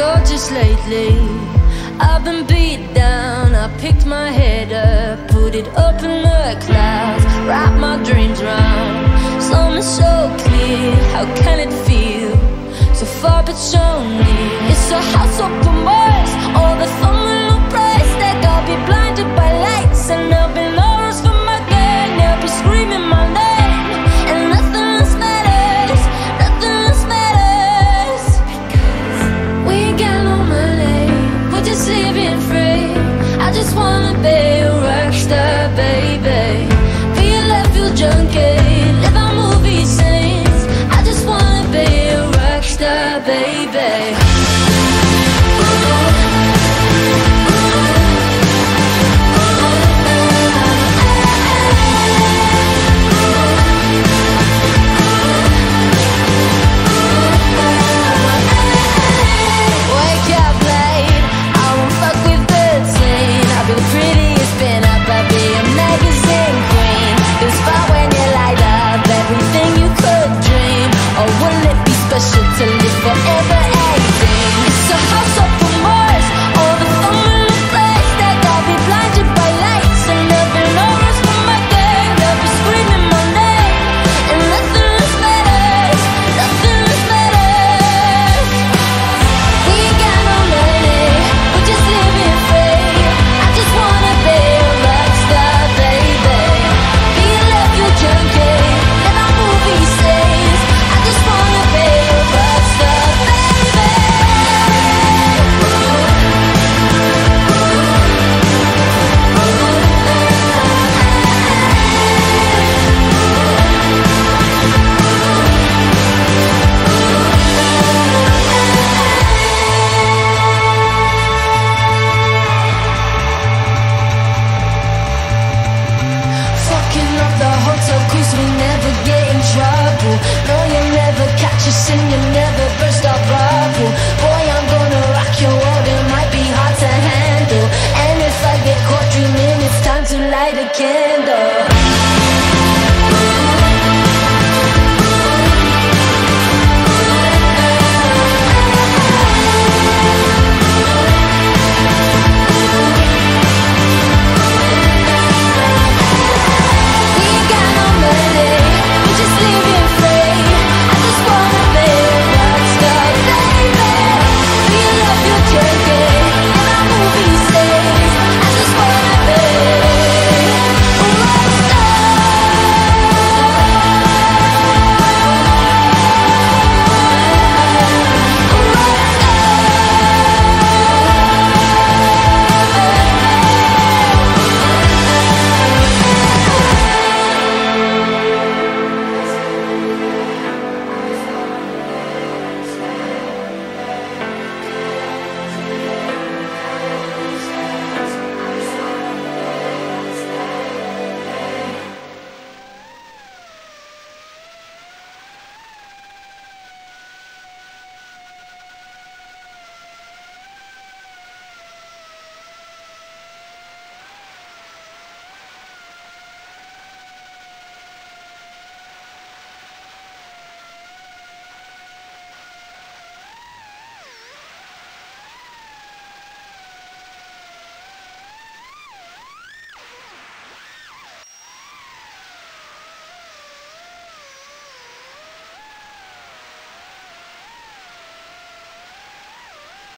So just lately, I've been beat down. I picked my head up, put it up in the clouds, wrap my dreams round. Something so clear, how can it feel? So far but so near. It's a house of special to live forever. candle.